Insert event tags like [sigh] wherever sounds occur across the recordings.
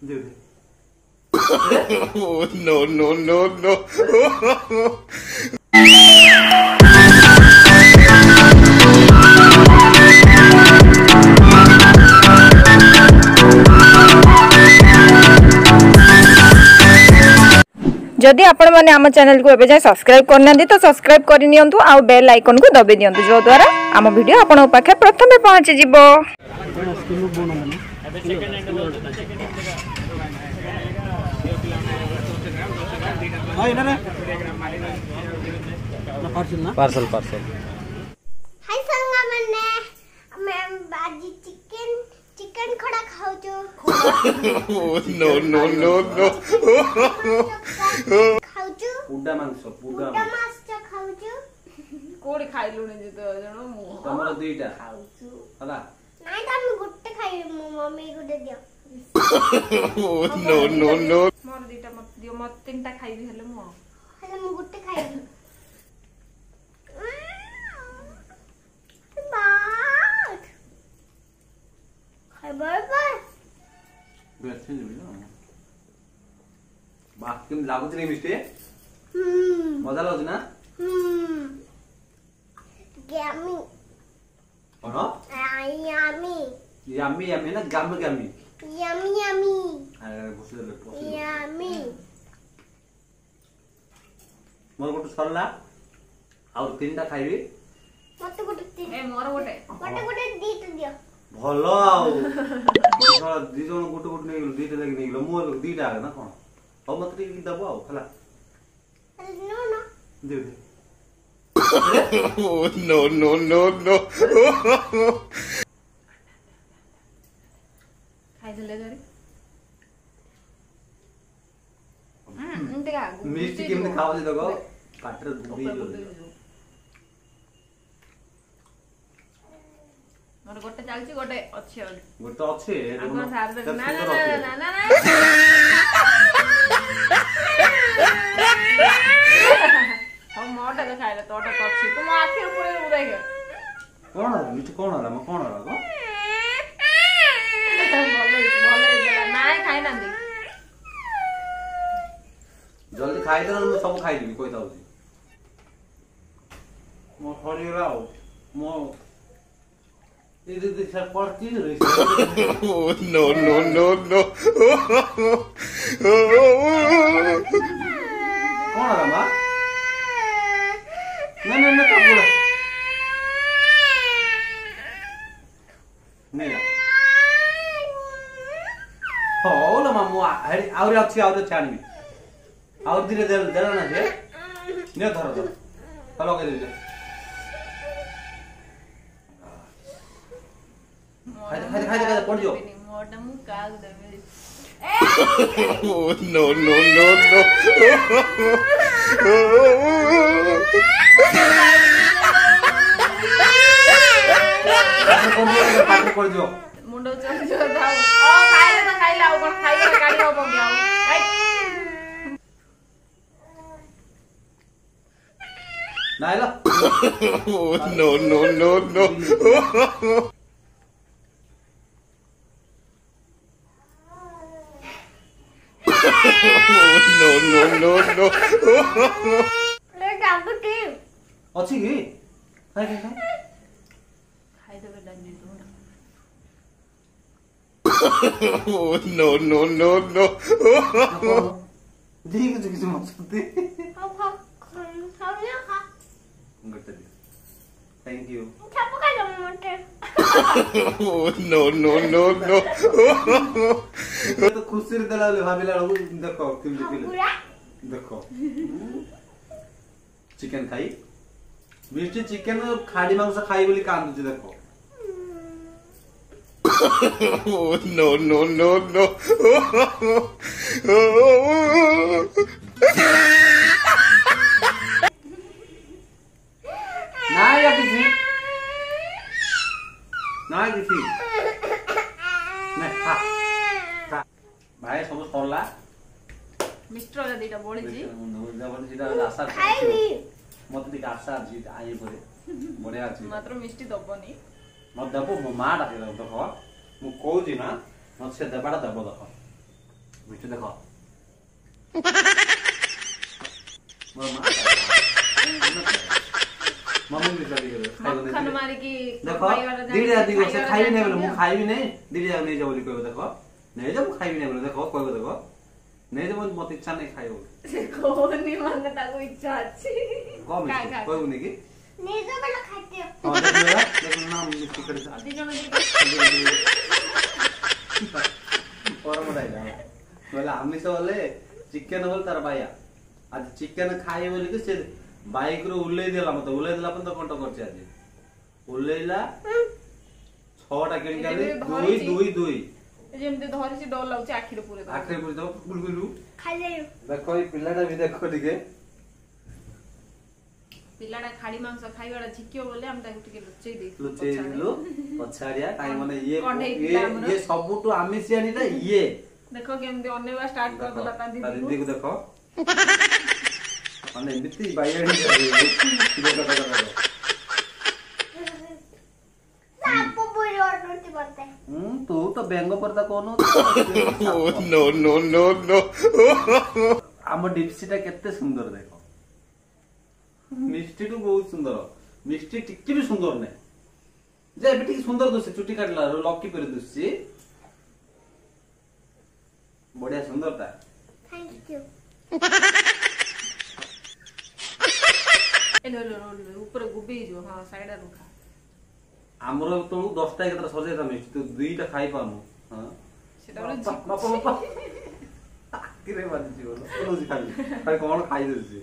no, no, no, no. जदि आपने चेल्क एवं जाए सब्सक्राइब करना तो सब्सक्राइब करनी आेल आइकन को दबाई दिंतु जोद्वारा आम भिड आप प्रथम पहुँची जा পার্সেল পার্সেল হাই সাঙ্গা মানে আমি আজি চিকেন চিকেন খড়া খাওছো নো নো নো নো খাওছো পুডা মাংস পুডা মাংস খাওছো কোড় খাইলুনি যেতে জানো তোমার দুইটা খাওছো হলা নাই তো আমি మమ్మీ కూడా నో నో నో ମୋର ଦିଟା ମତେ ଦିଅ ମତେ ତିନିଟା ଖାଇବି ହେଲେ ମୁଁ ହେଲେ ମୁଁ ଗୋଟେ ଖାଇବି ଲାଗୁଛି ନି ମିଷ୍ଟି ମଜା ଲାଗୁଛି ନା କଣ Yummy, yummy, not gummy, gummy. Yummy, yummy. I was a little yummy. More good sola? Our pinda kairi? What a good thing. What a good deed. ভালো দুজন গোটে গোটে নেই দুইটা দেখি নেই গেল মোর দুইটা আগে না কোন হব মত কি দেব আও খালা no no no, no, no, no, no. No তুলে ধরি মিষ্টি কেমনি খাওয়া যেত গো কাটের ମୋର ଗୋଟେ ଚାଲିଛି ଗୋଟେ ଅଛି ଆହୁରି ଗୋଟେ ଅଛି ଆପଣ ସାର୍ ଦେବେ ନା ନା ନା ନା ନା ନା ହଉ ମୋଟା ତ ଖାଇଲେ ତୋଟା ତ ଅଛି ତୁମ ଆଖି ଉପରେ ଉଦୟ କଣ ହେଲା ମିଠୁ କଣ ହେଲା ମୁଁ କଣ ହେଲା ଜଲ୍ଦି ଖାଇଦେଲେ ମୁଁ ସବୁ ଖାଇଦେବି କହିଥାଉଛି ମୋ ସରିଗଲା ଆଉ ମୋ Oh no no no no! कौन है माँ? नहीं नहीं नहीं कब बोला? नहीं ना। हो ना माँ मुआ हरी आउरी अच्छी আউর দিলে দেন না যে নে ধরো ধরো ভালো করে দিলে খাইতে খাইতে খাইতে পড়ে যাও Oh no no no no! ମୁଣ୍ଡ ଚାଲିଯିବ ଆଉ ଖାଇଲେ ତ ଖାଇଲେ ଆଉ କଣ ଖାଇଲେ ଗାଡ଼ି ହବ କି ଆଉ Oh [laughs] no, no, no, no. [laughs] no, no, no, no. no, no, no. Oh no, no, no, no. Oh. no, no. 그저 no, உங்கள்கிட்ட thank you no no no no ಅದು ಖುಷಿ ಇರ್ದಲ್ಲ ಅಲ್ಲಿ ಹಾಬಿಲ್ಲ ನಾವು ಇಂದಕ್ಕೋ ತಿಂದಿದ್ದಿಲ್ಲ ಇಂದಕ್ಕೋ চিকেন খাই মিষ্টি চিকেন খাড়ি মাংস খাই বলে কান্দুছে দেখো নো নো নো নো নয় দিদি না খা খা ভাই সবু সরলা মিষ্ট্রটা দিটা বড়িছি মুন্দা বড়িছি এটা আসার খাইবি মতে দিকে আশা আছে আই পরে বড়িয়া আছে মাত্র মিষ্টি দবনি মত দেব মো মা ডাকে দেব দেখ মু কইছি না মত সে দেবাটা দেব [laughs] মামু মে জাগি রে কান মার কি বাই वाला জানি দিদিন আদিন আছে খাই নাই বল মু খাইও নাই দিদিন আমি যাবলি কইব দেখো নেই যাব খাইব নাই বল দেখো কইব দেখো নেই যাব মত ইচ্ছা নাই খাইও কোন নি মানতে তাগো ইচ্ছা জি কই কইব নাকি নেই যাবলা খাইতো ওরে নাম নি করে আদি দিনও জি সুপার পরা মলাইলা তোলা আমে ছলে চিকেন হল তার ভাইয়া আজ চিকেন খাইবলিকি সে ବାଇକ୍ ରୁ ଓହ୍ଲେଇ ଦେଲା ମତେ ଓହ୍ଲେଇ ଦେଲା ପରେ ତ କଣ କରିଛି ଆଜି ଓହ୍ଲେଇଲା ଛଅଟା କେମିତି ଦୁଇ ଦୁଇ ଦୁଇ ଦେଖ କେମିତି ଅନେଇବା ଦେଖ அந்த எந்திரிச்சு பையன் तू तो बेंगो पड़ता कौन नो नो नो नो आम डिप्सीटा केते सुंदर देखो मिस्टी टू बहुत सुंदर मिस्टी टिके भी सुंदर ने जे एबे टिके सुंदर दुसी चुटी काटला लॉकी पर दुसी बढ़िया सुंदरता थैंक यू উপরে গুবেই ଯିବ ହଁ ସାଇଡା ରୁଖା ଆମର ତଳୁ ଦଶଟା ଏକାଥରେ ସଜାଇ ତା ମିଷ୍ଟି ତୁ ଦୁଇଟା ଖାଇପାରୁନୁ ଆଖିରେ ବାଜିଛି ଖାଲି ଖାଲି କଣ ଖାଇଦେଉଛି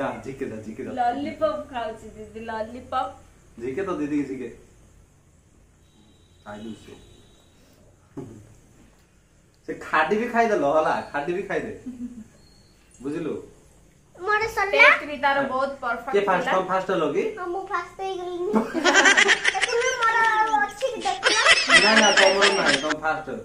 ଯା ଝିକେ ଯା ଝିକେ ଲଲିପପ୍ ଖାଉଛି ଦିଦି ଲଲିପପ୍ ଝିକେ ତ ଦିଦି ଝିକେ ଖାଇଦେଉଛି ସେ ଖାଡି ବି ଖାଇଦେଲ ହେଲା ଖାଡି ବି ଖାଇଦେ ବୁଝିଲୁ ମୋର ସରିଲା ପେଷ୍ଟ୍ରି ତାର ବହୁତ ପରଫେକ୍ଟ ଥିଲା ଫାଷ୍ଟ ତମ ଫାଷ୍ଟ ହେଲ କି ମୁଁ ଫାଷ୍ଟ ହେଇଗଲି କିନ୍ତୁ ମୋର ଅଛି ଦେଖିଲା ନା ନା ତମର ନାହିଁ ତମ ଫାଷ୍ଟ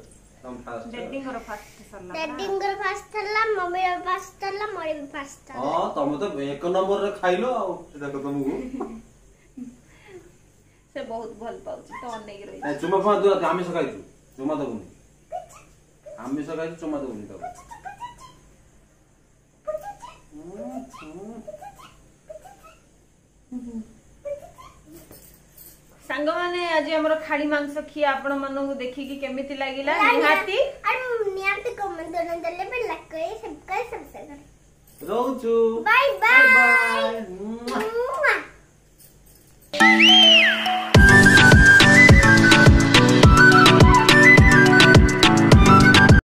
ତମ ଫାଷ୍ଟ ଡେଟିଂର ଫାଷ୍ଟ ସରିଲା ଡେଟିଂର ଫାଷ୍ଟ ଥିଲା ମମିର ଫାଷ୍ଟ ଥିଲା ମୋର ବି ଫାଷ୍ଟ ଥିଲା ହଁ ତମେ ତ ଏକ ନମ୍ବରରେ ଖାଇଲ ଆଉ ଦେଖ ତମକୁ ସେ ବହୁତ ଭଲ ପାଉଛି ତ ଅନେଇକି ରହିଛି ଚୁମା ଫୁମା ଆମେ ସକାଇଛୁ ଚୁମା ଦେବୁନି ଆମିଷ ଖାଇଛୁ ଚୁମା ଦେବୁନି ତାକୁ सांग माने आज हमर खाड़ी मांस खी आपन मन को देखि कि केमिति लागिला निहाती आ निहाती कमेंट कर देले पे लाइक करे सबका सब्सक्राइब रोजु बाय बाय बाय मुआ